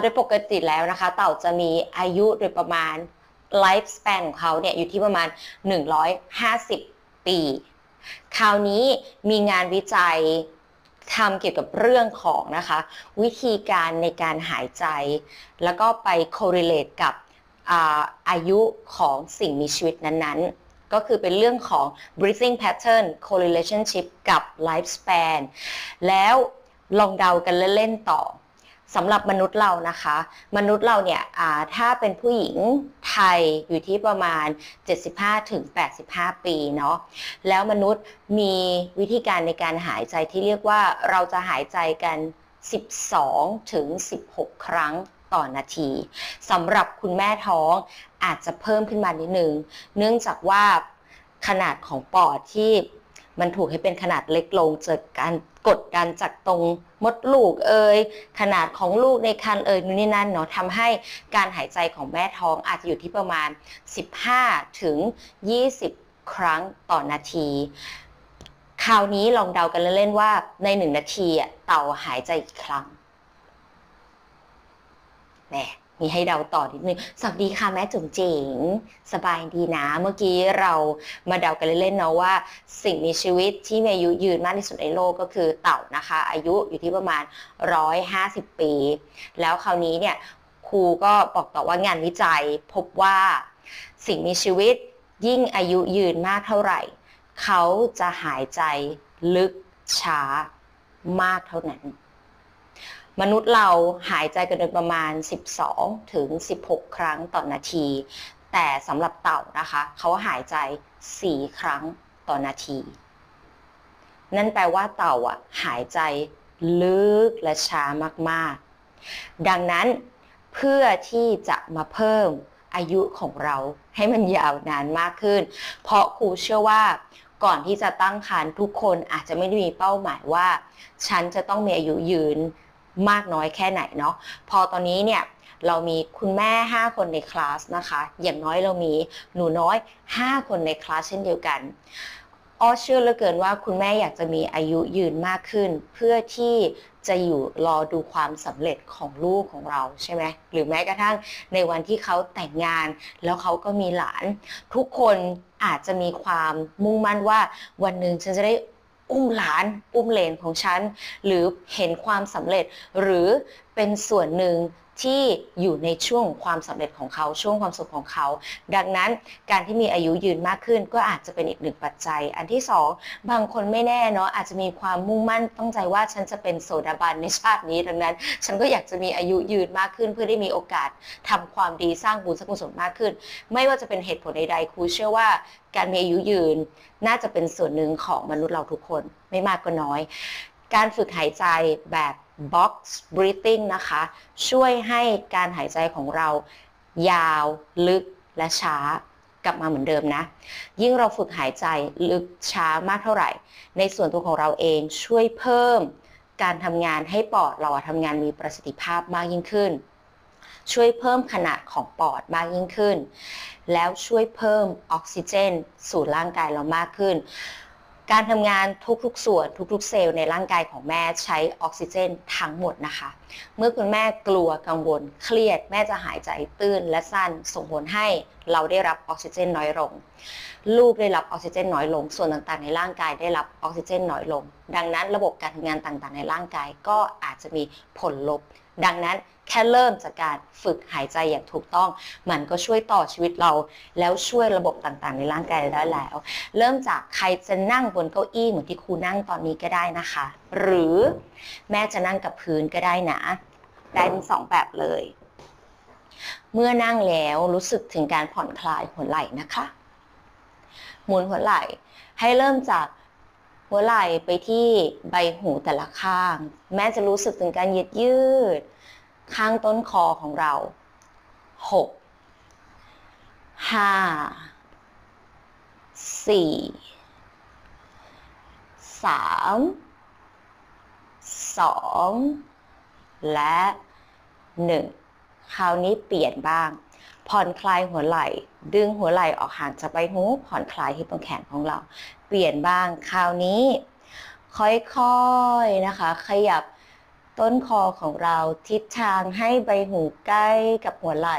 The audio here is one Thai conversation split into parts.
โดยปกติแล้วนะคะ เต่าจะมีอายุโดยประมาณไลฟ์สเปนของเขาเนี่ยอยู่ที่ประมาณ 150 ปี คราวนี้มีงานวิจัยทำเกี่ยวกับเรื่องของนะคะ วิธีการในการหายใจ แล้วก็ไป correlate กับอาอายุของสิ่งมีชีวิตนั้นๆก็คือเป็นเรื่องของ breathing pattern correlationship กับ lifespan แล้วลองเดากันเล่นๆต่อ สำหรับมนุษย์เรานะคะ มนุษย์เราเนี่ยถ้าเป็นผู้หญิงไทยอยู่ที่ประมาณ 75-85 ปีเนาะแล้วมนุษย์มีวิธีการในการหายใจที่เรียกว่าเราจะหายใจกัน 12-16 ครั้งต่อนาทีสำหรับคุณแม่ท้องอาจจะเพิ่มขึ้นมานิดนึง เนื่องจากว่าขนาดของปอดที่มันถูกให้เป็นขนาดเล็กลงจากการ กดดันจากตรงมดลูกเอ่ยขนาดของลูกในครรภ์เอ่ยนู่นนี่นั่นเนาะทำให้การหายใจของแม่ท้องอาจจะอยู่ที่ประมาณ 15 ถึง 20 ครั้งต่อนาที คราวนี้ลองเดากันเล่นๆว่าในหนึ่งนาทีเต่าหายใจกี่ครั้งแน่ มีให้เดาต่อนิดนึงสวัสดีค่ะแม่จุ๋มจิ๋งสบายดีนะ เมื่อกี้เรามาเดากันเล่นๆเนาะว่า สิ่งมีชีวิตที่มีอายุยืนมากที่สุดในโลกก็คือเต่านะคะ อายุอยู่ที่ประมาณ 150 ปี แล้วคราวนี้เนี่ยครูก็บอกต่อว่างานวิจัยพบว่าสิ่งมีชีวิตยิ่งอายุยืนมากเท่าไหร่ เขาจะหายใจลึกช้ามากเท่านั้น มนุษย์เราหายใจกันโดยประมาณ 12 ถึง 16 ครั้งต่อนาที แต่สำหรับเต่านะคะ เขาหายใจ 4 ครั้งต่อนาที นั่นแปลว่าเต่าอะหายใจลึกและช้ามากๆ ดังนั้นเพื่อที่จะมาเพิ่มอายุของเราให้มันยาวนานมากขึ้น เพราะครูเชื่อว่าก่อนที่จะตั้งครรภ์ทุกคนอาจจะไม่ได้มีเป้าหมายว่า ฉันจะต้องมีอายุยืน มากน้อยแค่ไหนเนาะพอตอนนี้เนี่ยเรามีคุณแม่ 5 คนในคลาสนะคะ อย่างน้อยเรามีหนูน้อย 5 คนในคลาสเช่นเดียวกันอ้อเชื่อเหลือเกินว่าคุณแม่อยากจะมีอายุยืนมากขึ้น เพื่อที่จะอยู่รอดูความสำเร็จของลูกของเราใช่ไหมหรือแม้กระทั่งในวันที่เขาแต่งงาน แล้วเขาก็มีหลาน ทุกคนอาจจะมีความมุ่งมั่นว่า วันหนึ่งฉันจะได้ อุ้มหลาน อุ้มเลนของฉัน หรือเห็นความสำเร็จ หรือเป็นส่วนหนึ่ง ที่อยู่ในช่วงความสำเร็จของเขาช่วงความสุขของเขา ดังนั้นการที่มีอายุยืนมากขึ้นก็อาจจะเป็นอีกหนึ่งปัจจัย อันที่สองบางคนไม่แน่เนาะอาจจะมีความมุ่งมั่นตั้งใจว่าฉันจะเป็นโสดาบันในชาตินี้ ดังนั้น ฉันก็อยากจะมีอายุยืนมากขึ้น เพื่อได้มีโอกาสทำความดีสร้างบุญสร้างกุศลมากขึ้น ไม่ว่าจะเป็นเหตุผลใดๆครูเชื่อว่าการมีอายุยืนน่าจะเป็นส่วนหนึ่งของมนุษย์เราทุกคนไม่มากก็น้อย การฝึกหายใจแบบ box breathing นะคะ ช่วยให้การหายใจของเรายาวลึกและช้ากลับมาเหมือนเดิมนะ ยิ่งเราฝึกหายใจลึกช้ามากเท่าไหร่ ในส่วนตัวของเราเองช่วยเพิ่มการทำงานให้ปอดเราทำงานมีประสิทธิภาพมากยิ่งขึ้น ช่วยเพิ่มขนาดของปอดมากยิ่งขึ้น แล้วช่วยเพิ่มออกซิเจน สู่ร่างกายเรามากขึ้น การทำงานทุกๆ ส่วนทุกๆ เซลล์ในร่างกายของแม่ใช้ออกซิเจนทั้งหมดนะคะ เมื่อคุณแม่กลัวกังวล เครียด แม่จะหายใจตื้นและสั้นส่งผลให้เราได้รับออกซิเจนน้อยลงลูกได้รับออกซิเจนน้อยลง ส่วนต่างๆในร่างกายได้รับออกซิเจนน้อยลง ดังนั้นระบบการทำงานต่างๆ ในร่างกายก็อาจจะมีผลลบ ดังนั้นแค่เริ่มจากการฝึกหายใจอย่างถูกต้อง มันก็ช่วยต่อชีวิตเรา แล้วช่วยระบบต่างๆ ในร่างกายได้แล้ว เริ่มจากใครจะนั่งบนเก้าอี้เหมือนที่ครูนั่งตอนนี้ก็ได้นะคะ หรือแม่จะนั่งกับพื้นก็ได้นะได้ทั้งสองแบบเลย เมื่อนั่งแล้วรู้สึกถึงการผ่อนคลายหัวไหล่นะคะ หมุนหัวไหล่ ให้เริ่มจากหัวไหล่ไปที่ใบหูแต่ละข้าง แม่จะรู้สึกถึงการยืดยืด ข้างต้นคอของเราหกห้าสี่สามสองและหนึ่งคราวนี้เปลี่ยนบ้าง ผ่อนคลายหัวไหล่ ดึงหัวไหล่ออกห่างจากใบหู ผ่อนคลายที่ตรงแขนของเรา เปลี่ยนบ้างคราวนี้ ค่อยๆนะคะ ขยับต้นคอของเราทิศทางให้ใบหูใกล้กับหัวไหล่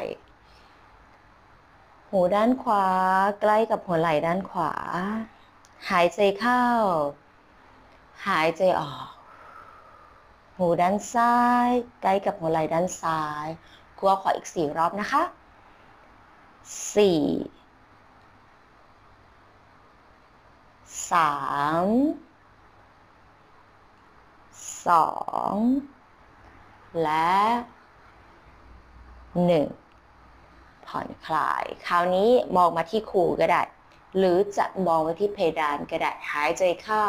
หูด้านขวาใกล้กับหัวไหล่ด้านขวา หายใจเข้า หายใจออก หูด้านซ้าย ใกล้กับหัวไหล่ด้านซ้ายครูขออีกสี่รอบนะคะ สี่สามสองและหนึ่งผ่อนคลาย คราวนี้มองมาที่ครูก็ได้ หรือจะมองไปที่เพดานก็ได้ หายใจเข้า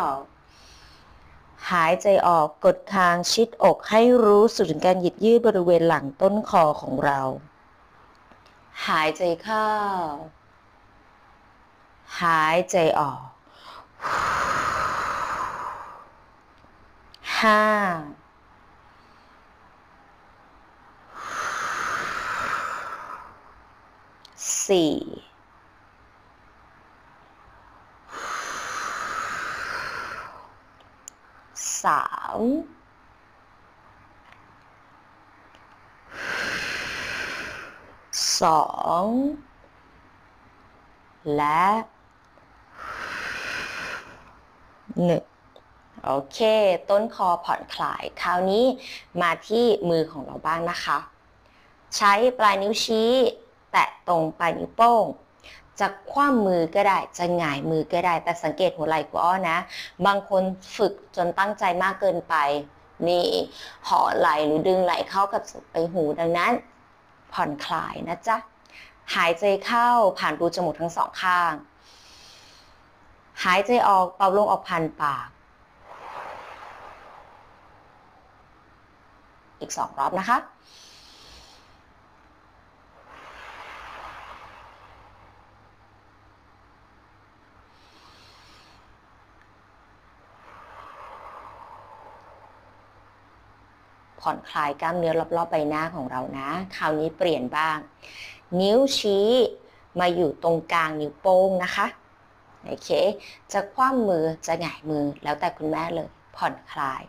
หายใจออกกดคางชิดอกให้รู้สึกถึงการหยิดยืดบริเวณหลังต้นคอของเรา หายใจเข้า หายใจออกห้าสี่สาม สองและหนึ่งโอเค ต้นคอผ่อนคลาย คราวนี้มาที่มือของเราบ้างนะคะ ใช้ปลายนิ้วชี้ แตะตรงปลายนิ้วโป้งจะคว่ำมือก็ได้จะหงายมือก็ได้ แต่สังเกตหัวไหล่กูอ้อนะ บางคนฝึกจนตั้งใจมากเกินไป นี่ห่อไหล่หรือดึงไหล่เข้ากับไปหูดังนั้น ผ่อนคลายนะจ๊ะ หายใจเข้าผ่านรูจมูกทั้งสองข้าง หายใจออกเป่าลงออกผ่านปาก อีกสองรอบนะคะ ผ่อนคลายกล้ามเนื้อรอบๆใบหน้าของเรานะ คราวนี้เปลี่ยนบ้าง นิ้วชี้มาอยู่ตรงกลางนิ้วโป้งนะคะโอเค จะคว่ำมือจะหงายมือแล้วแต่คุณแม่เลยผ่อนคลาย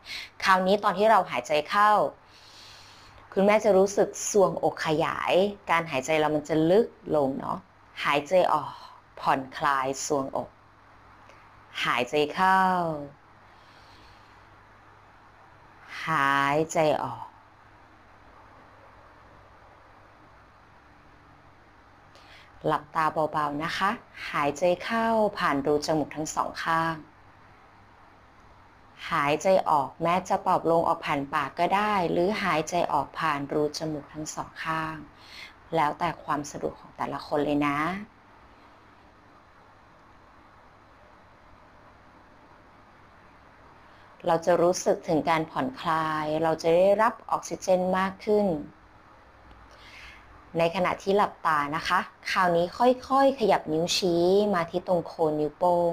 คราวนี้ตอนที่เราหายใจเข้า คุณแม่จะรู้สึกสวงอกขยาย การหายใจเรามันจะลึกลงเนาะหายใจออกผ่อนคลายสวงอก หายใจเข้า หายใจออก หลับตาเบาๆนะคะ หายใจเข้าผ่านรูจมูกทั้งสองข้าง หายใจออกแม้จะปอบลงออกผ่านปากก็ได้ หรือหายใจออกผ่านรูจมูกทั้งสองข้าง แล้วแต่ความสะดวกของแต่ละคนเลยนะ เราจะรู้สึกถึงการผ่อนคลาย เราจะได้รับออกซิเจนมากขึ้น ในขณะที่หลับตานะคะ คราวนี้ค่อยๆ ขยับนิ้วชี้มาที่ตรงโคนนิ้วโป้ง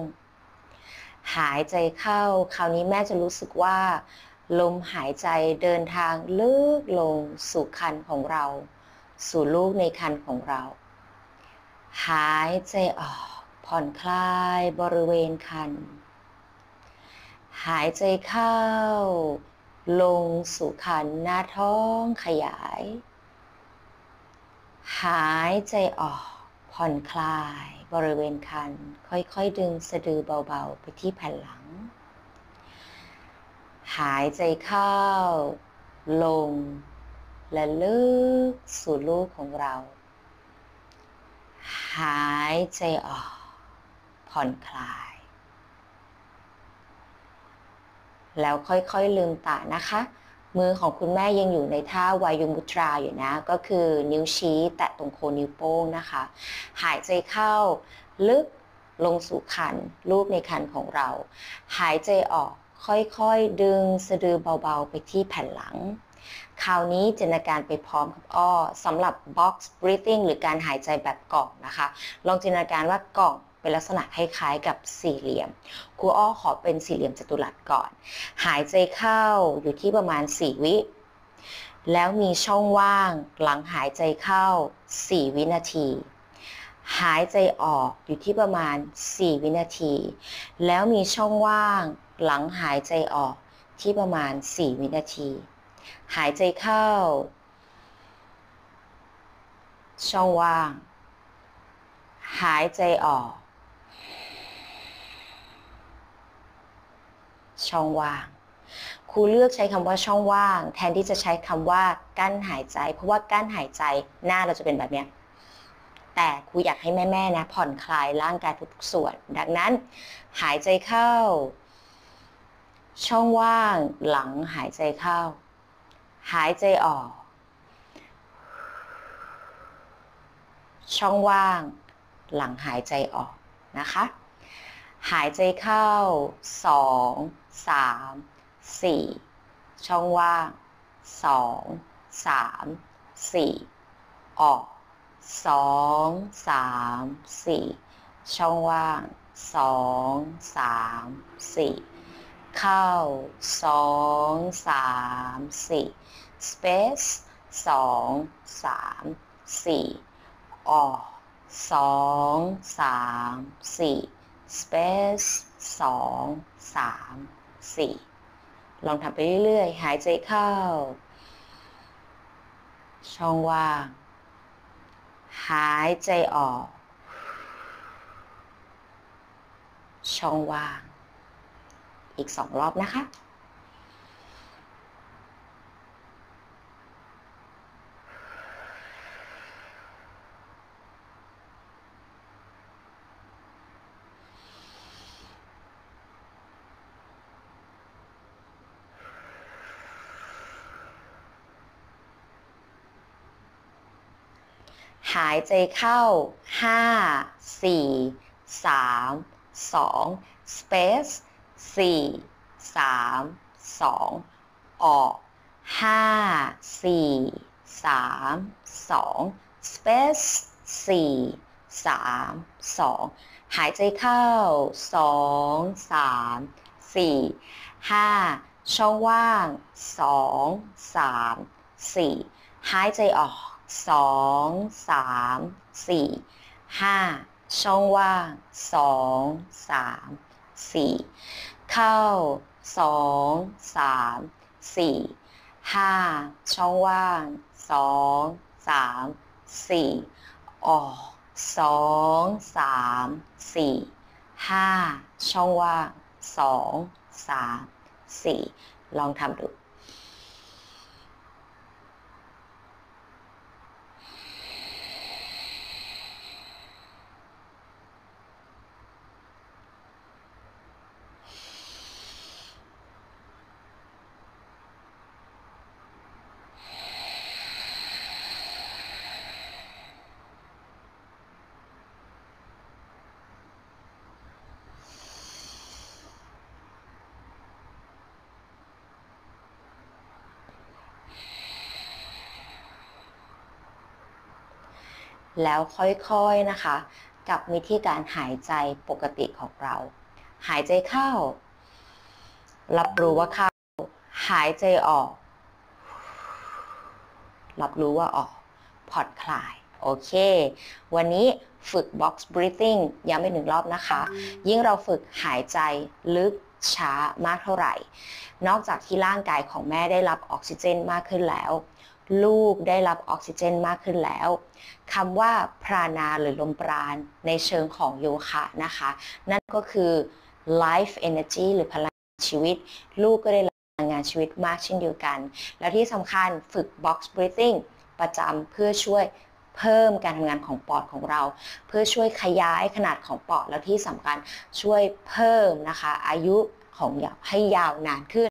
หายใจเข้า คราวนี้แม่จะรู้สึกว่า ลมหายใจเดินทางลึกลงสู่คันของเรา สู่ลูกในคันของเรา หายใจออกผ่อนคลายบริเวณคัน หายใจเข้า ลงสู่คันหน้าท้องขยาย หายใจออกผ่อนคลายบริเวณคัน ค่อยๆ ดึงสะดือเบาๆ ไปที่แผ่นหลัง หายใจเข้า ลง และลึกสู่ลูกของเรา หายใจออก ผ่อนคลาย แล้วค่อยๆลืมตานะคะ มือของคุณแม่ยังอยู่ในท่าวายุมุตราอยู่นะ ก็คือนิ้วชี้แตะตรงโคนนิ้วโป้งนะคะ หายใจเข้าลึกลงสู่คันรูปในคันของเรา หายใจออกค่อยๆ ดึงสะดือเบาๆ ไปที่แผ่นหลัง คราวนี้จินตนาการไปพร้อมกับอ้อสำหรับ box breathing หรือการหายใจแบบกล่องนะคะ ลองจินตนาการว่ากล่อง เป็นลักษณะคล้ายๆกับสี่เหลี่ยมครูอ้อขอเป็นสี่เหลี่ยมจัตุรัสก่อน หายใจเข้าอยู่ที่ประมาณ 4 วิ แล้วมีช่องว่างหลังหายใจเข้า 4 วินาที หายใจออกอยู่ที่ประมาณ 4 วินาที แล้วมีช่องว่างหลังหายใจออกที่ประมาณ 4 วินาที หายใจเข้า ช่องว่าง หายใจออก ช่องว่าง ครูเลือกใช้คำว่าช่องว่าง แทนที่จะใช้คำว่ากั้นหายใจ เพราะว่ากั้นหายใจหน้าเราจะเป็นแบบเนี้ยแต่ครูอยากให้แม่ๆนะผ่อนคลายร่างกายทุกส่วน ดังนั้น หายใจเข้า ช่องว่างหลังหายใจเข้า หายใจออก ช่องว่างหลังหายใจออกนะคะ หายใจเข้าสองสามสี่ช่องว่างสองสามสี่ออกสองสามสี่ช่องว่างสองสามสี่เข้าสองสามสี่ space สองสามสี่ออกสองสามสี่ space สองสามสี่ลองทำไปเรื่อยๆ หายใจเข้า ช่องว่าง หายใจออก ช่องว่าง อีกสองรอบนะคะ หายใจเข้า 5 4 3 2 space 4 3 2 ออก 5 4 3 2 space 4 3 2 หายใจเข้า 2 3 4 5 ช่องว่าง 2 3 4 หายใจออก สองสามสี่ห้าช่องว่างสองสามสี่เข้าสองสามสี่ห้าช่องว่างสองสามสี่ออกสองสามสี่ห้าช่องว่างสองสามสี่ลองทำดู แล้วค่อยๆนะคะกับวิธีการหายใจปกติของเรา หายใจเข้า รับรู้ว่าเข้า หายใจออก รับรู้ว่าออก ผ่อนคลาย โอเค วันนี้ฝึก box breathing ย้ำไปหนึ่งรอบนะคะ ยิ่งเราฝึกหายใจลึกช้ามากเท่าไหร่ นอกจากที่ร่างกายของแม่ได้รับออกซิเจนมากขึ้นแล้ว ลูกได้รับออกซิเจนมากขึ้นแล้วคำว่าพรานาหรือลมปราณในเชิงของโยคะนะคะ นั่นก็คือ life energy หรือพลังชีวิต ลูกก็ได้รับพลังงานชีวิตมากเช่นเดียวกัน แล้วที่สำคัญฝึก box breathing ประจำเพื่อช่วยเพิ่มการทำงานของปอดของเรา เพื่อช่วยขยายขนาดของปอดแล้วที่สำคัญช่วยเพิ่มนะคะอายุของให้ยาวนานขึ้น